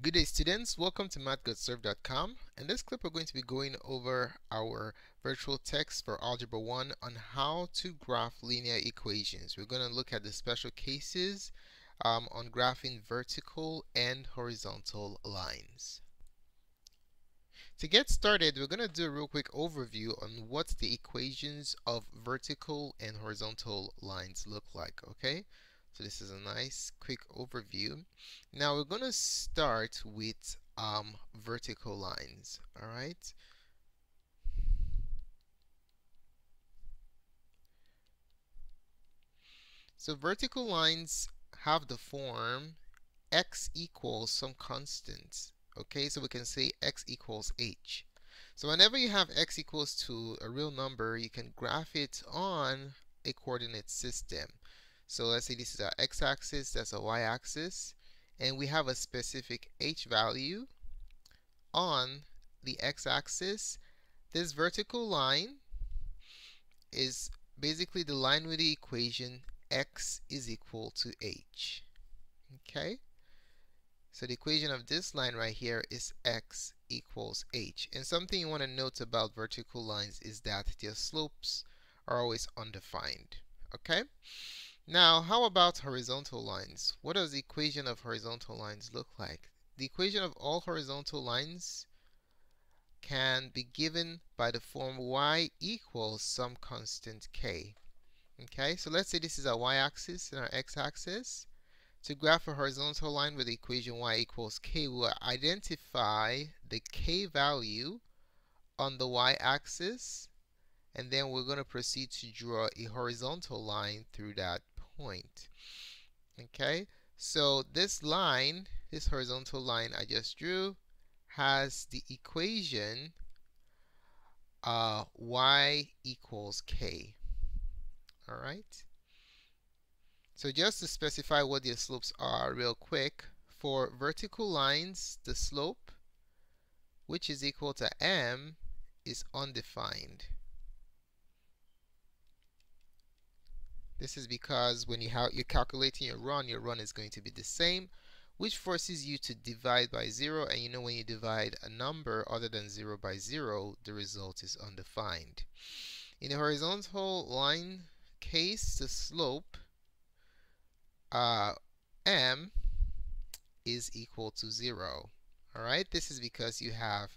Good day students, welcome to mathgotserved.com. In this clip we're going to be going over our virtual text for Algebra 1 on how to graph linear equations. We're going to look at the special cases um, on graphing vertical and horizontal lines. To get started, we're going to do a real quick overview on what the equations of vertical and horizontal lines look like, okay? So this is a nice quick overview. Now we're going to start with um, vertical lines. All right. So vertical lines have the form x equals some constant. Okay, so we can say x equals h. So whenever you have x equals to a real number, you can graph it on a coordinate system. So let's say this is our x-axis, that's a y-axis, and we have a specific h value on the x-axis. This vertical line is basically the line with the equation x is equal to h. Okay? So the equation of this line right here is x equals h. And something you want to note about vertical lines is that their slopes are always undefined. Okay? Now, how about horizontal lines? What does the equation of horizontal lines look like? The equation of all horizontal lines can be given by the form y equals some constant k. Okay, so let's say this is our y-axis and our x-axis. To graph a horizontal line with the equation y equals k, we'll identify the k value on the y-axis and then we're going to proceed to draw a horizontal line through that point. Okay, so this line, this horizontal line I just drew, has the equation uh, y equals k. Alright? So just to specify what the slopes are real quick, for vertical lines, the slope, which is equal to m, is undefined. This is because when you you're calculating your run, your run is going to be the same, which forces you to divide by 0. And you know when you divide a number other than 0 by 0, the result is undefined. In a horizontal line case, the slope uh, m is equal to 0. Alright, this is because you have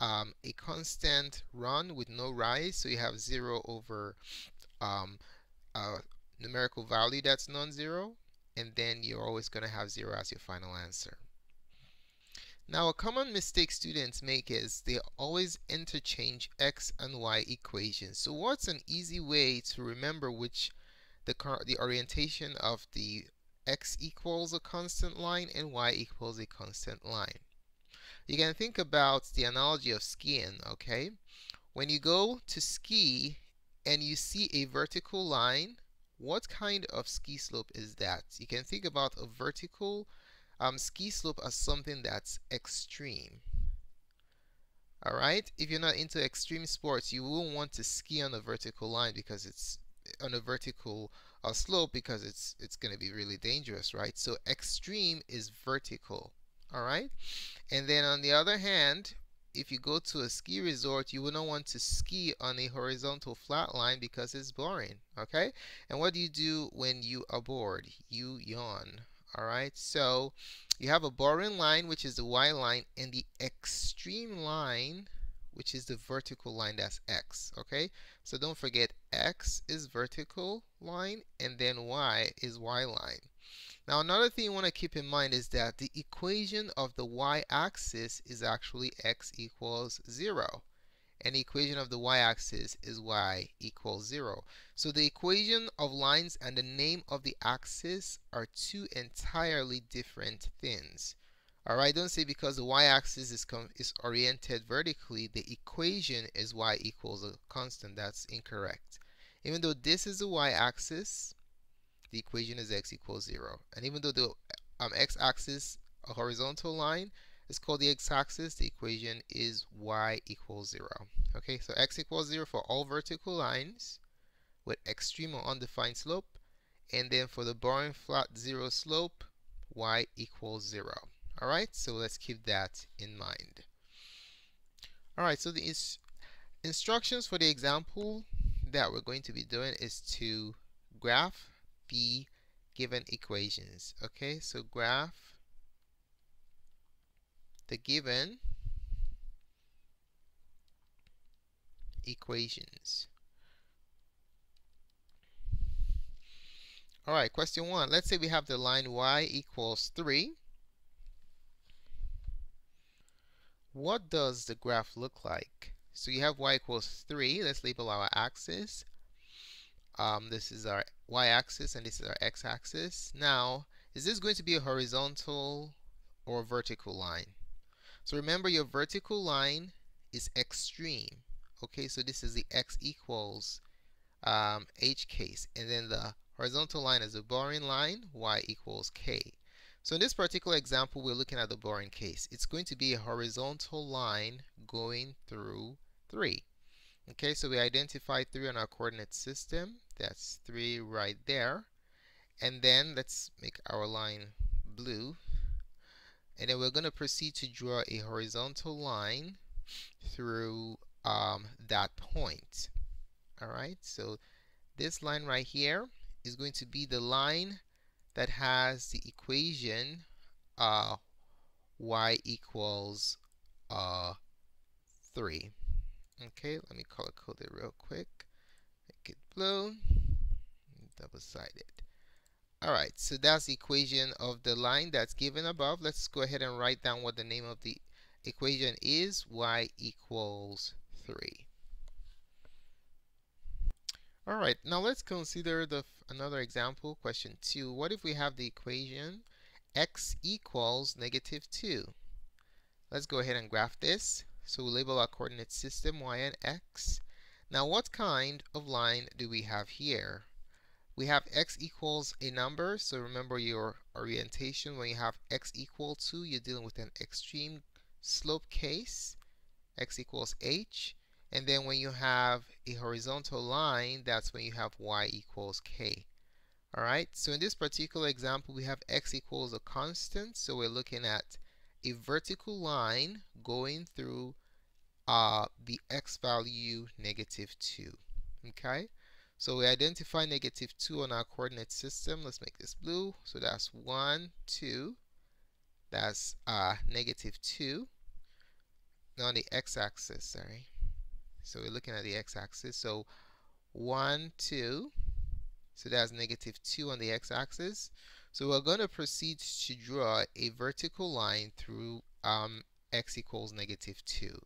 um, a constant run with no rise, so you have 0 over um, a numerical value that's non-zero, and then you're always going to have 0 as your final answer. Now, a common mistake students make is they always interchange x and y equations. So what's an easy way to remember which the, the orientation of the x equals a constant line and y equals a constant line? You can think about the analogy of skiing, okay? When you go to ski and you see a vertical line, what kind of ski slope is that? You can think about a vertical um, ski slope as something that's extreme. Alright, if you're not into extreme sports, you won't want to ski on a vertical line because it's on a vertical uh, slope because it's it's going to be really dangerous, right? So extreme is vertical, all right? And then on the other hand, if you go to a ski resort, you wouldn't want to ski on a horizontal flat line because it's boring, okay? And what do you do when you are bored? You yawn, all right? So you have a boring line, which is the y line, and the extreme line, which is the vertical line, that's x, okay? So don't forget x is vertical line, and then y is y line. Now another thing you want to keep in mind is that the equation of the y-axis is actually x equals 0. And the equation of the y-axis is y equals 0. So the equation of lines and the name of the axis are two entirely different things. Alright, don't say because the y-axis is, is oriented vertically, the equation is y equals a constant. That's incorrect. Even though this is the y-axis, the equation is x equals 0. And even though the um, x-axis, a horizontal line, is called the x-axis, the equation is y equals 0. Okay, so x equals 0 for all vertical lines with extreme or undefined slope. And then for the boring flat 0 slope, y equals 0. Alright, so let's keep that in mind. Alright, so the ins instructions for the example that we're going to be doing is to graph the given equations. Okay, so graph the given equations. Alright, question 1. Let's say we have the line y equals 3 what does the graph look like? So you have y equals 3. Let's label our axis. Um, this is our y-axis and this is our x-axis. Now, is this going to be a horizontal or vertical line? So remember your vertical line is extreme. Okay, so this is the x equals um, h case. And then the horizontal line is a boring line, y equals k. So in this particular example, we're looking at the boring case. It's going to be a horizontal line going through 3. Okay, so we identify 3 on our coordinate system. That's 3 right there. And then let's make our line blue. And then we're going to proceed to draw a horizontal line through um, that point. Alright, so this line right here is going to be the line that has the equation uh, y equals uh, 3. Okay, let me color code it real quick. Make it blue, double-sided. Alright, so that's the equation of the line that's given above. Let's go ahead and write down what the name of the equation is. y equals 3. Alright, now let's consider the another example, question 2. What if we have the equation x equals negative 2? Let's go ahead and graph this. So we label our coordinate system y and x. Now what kind of line do we have here? We have x equals a number, so remember your orientation when you have x equal to, you're dealing with an extreme slope case, x equals h. And then when you have a horizontal line, that's when you have y equals k. Alright, so in this particular example, we have x equals a constant. So we're looking at a vertical line going through uh, the x value negative 2. Okay, so we identify negative 2 on our coordinate system. Let's make this blue. So that's 1, 2. That's uh, negative 2. Now on the x-axis, sorry. So we're looking at the x-axis. So 1, 2. So that's negative 2 on the x-axis. So we're going to proceed to draw a vertical line through um, x equals negative 2.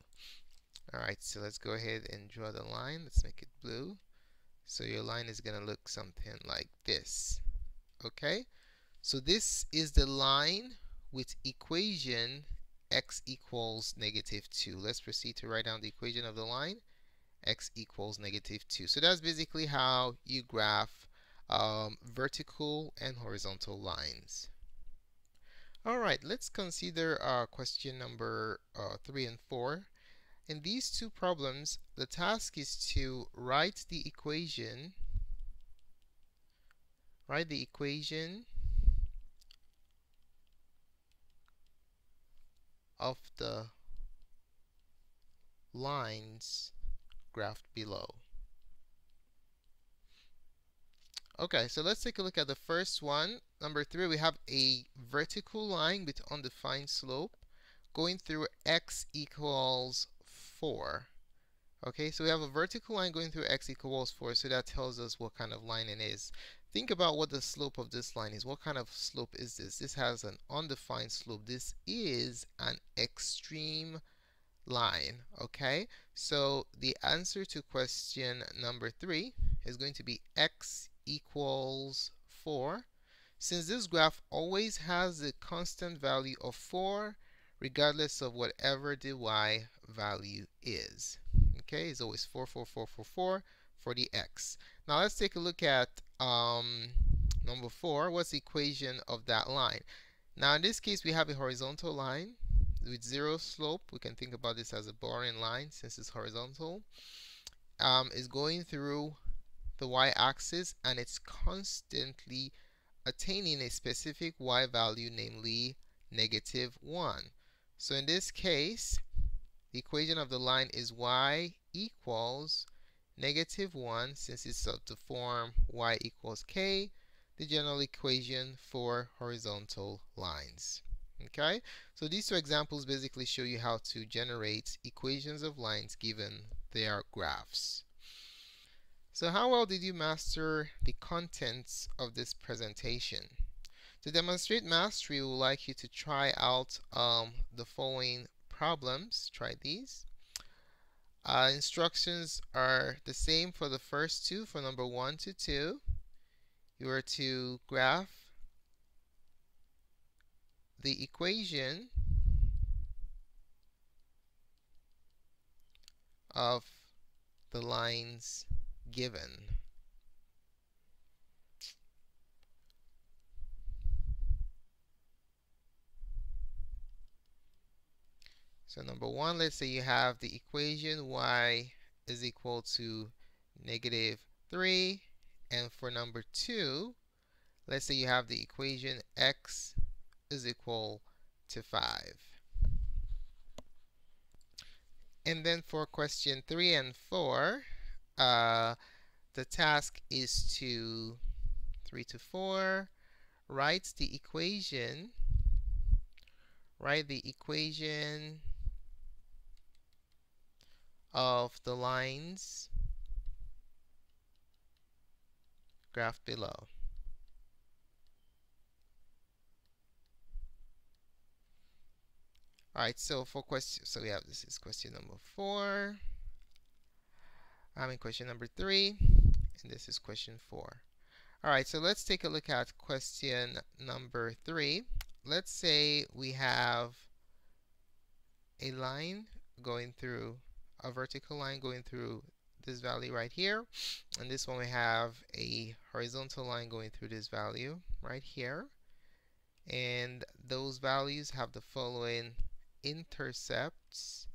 Alright, so let's go ahead and draw the line. Let's make it blue. So your line is going to look something like this. Okay? So this is the line with equation x equals negative 2. Let's proceed to write down the equation of the line x equals negative 2. So that's basically how you graph um, vertical and horizontal lines. Alright, let's consider uh, question number uh, 3 and 4. In these two problems, the task is to write the equation write the equation of the lines graphed below. Okay, so let's take a look at the first one. Number three, we have a vertical line with undefined slope going through x equals 4. Okay, so we have a vertical line going through x equals 4, so that tells us what kind of line it is. Think about what the slope of this line is. What kind of slope is this? This has an undefined slope. This is an extreme line, okay? So the answer to question number 3 is going to be x equals 4. Since this graph always has a constant value of 4, regardless of whatever the y value is. Okay, it's always 4, 4, 4, 4, 4 for the x. Now let's take a look at um, number 4. What's the equation of that line? Now in this case we have a horizontal line with zero slope. We can think about this as a boring line since it's horizontal. Um, is going through the y-axis and it's constantly attaining a specific y value namely negative 1. So in this case, the equation of the line is y equals negative 1 since it's of the form y equals k, the general equation for horizontal lines. Okay, so these two examples basically show you how to generate equations of lines given their graphs. So how well did you master the contents of this presentation? To demonstrate mastery, we would like you to try out um, the following problems. Try these. Uh, instructions are the same for the first two, for number 1 to 2. You are to graph the equation of the lines given. So number one, let's say you have the equation y is equal to negative 3. And for number two, let's say you have the equation x is equal to 5. And then for question 3 and 4, uh, the task is to 3 to 4 write the equation write the equation of the lines graph below. Alright, so for question, so we have this is question number four. I'm in question number three, and this is question four. Alright, so let's take a look at question number three. Let's say we have a line going through a vertical line going through this value right here and this one we have a horizontal line going through this value right here and those values have the following intercepts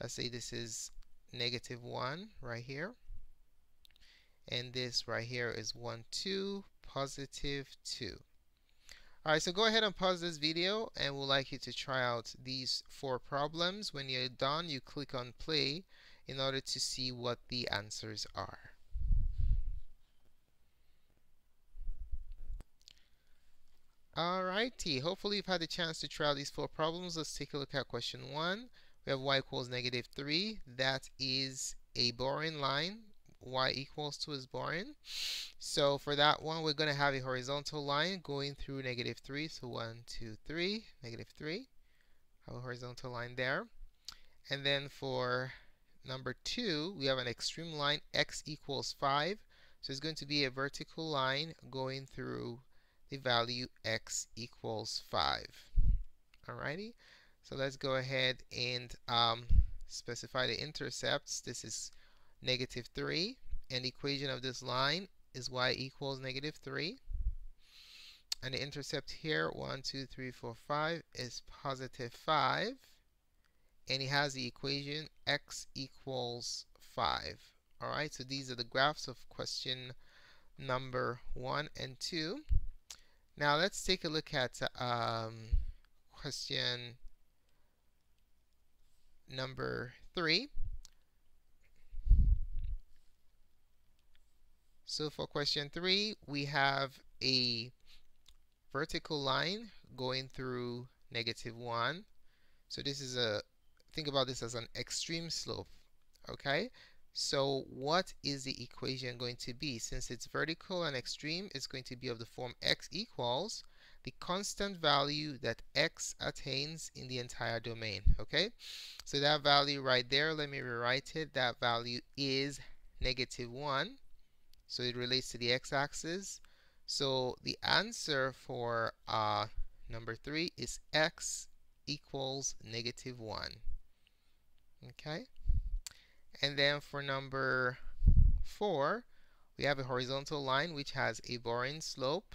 let's say this is negative 1 right here and this right here is 1 2 positive 2 Alright, so go ahead and pause this video and we'd like you to try out these four problems. When you're done, you click on play in order to see what the answers are. Alrighty, hopefully you've had a chance to try out these four problems. Let's take a look at question one. We have y equals negative 3. That is a boring line y equals 2 is boring. So for that one, we're going to have a horizontal line going through negative 3. So 1, 2, 3, negative 3. Have a horizontal line there. And then for number 2, we have an extreme line x equals 5. So it's going to be a vertical line going through the value x equals 5. Alrighty, so let's go ahead and um, specify the intercepts. This is negative 3 and the equation of this line is y equals negative 3 and the intercept here 1 2 3 4 5 is positive 5 and it has the equation x equals 5 alright so these are the graphs of question number 1 and 2 now let's take a look at um, question number 3 So for question 3, we have a vertical line going through negative 1. So this is a, think about this as an extreme slope, okay? So what is the equation going to be? Since it's vertical and extreme, it's going to be of the form x equals the constant value that x attains in the entire domain, okay? So that value right there, let me rewrite it. That value is negative 1 so it relates to the x-axis. So the answer for uh, number 3 is x equals negative 1. Okay? And then for number 4, we have a horizontal line which has a boring slope.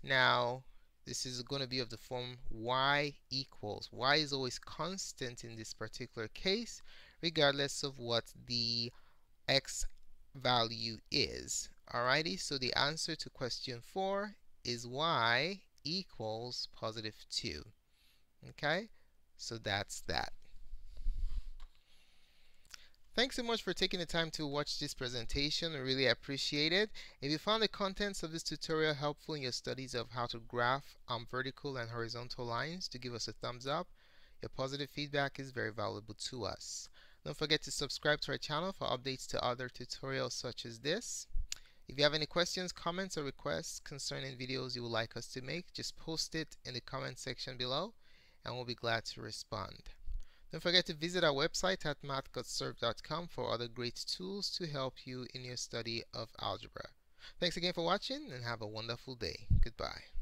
Now, this is going to be of the form y equals. y is always constant in this particular case, regardless of what the x value is. Alrighty, so the answer to question 4 is y equals positive 2. Okay, so that's that. Thanks so much for taking the time to watch this presentation. I really appreciate it. If you found the contents of this tutorial helpful in your studies of how to graph um, vertical and horizontal lines, to give us a thumbs up. Your positive feedback is very valuable to us. Don't forget to subscribe to our channel for updates to other tutorials such as this. If you have any questions, comments, or requests concerning videos you would like us to make, just post it in the comment section below and we'll be glad to respond. Don't forget to visit our website at mathgotserved.com for other great tools to help you in your study of algebra. Thanks again for watching and have a wonderful day. Goodbye.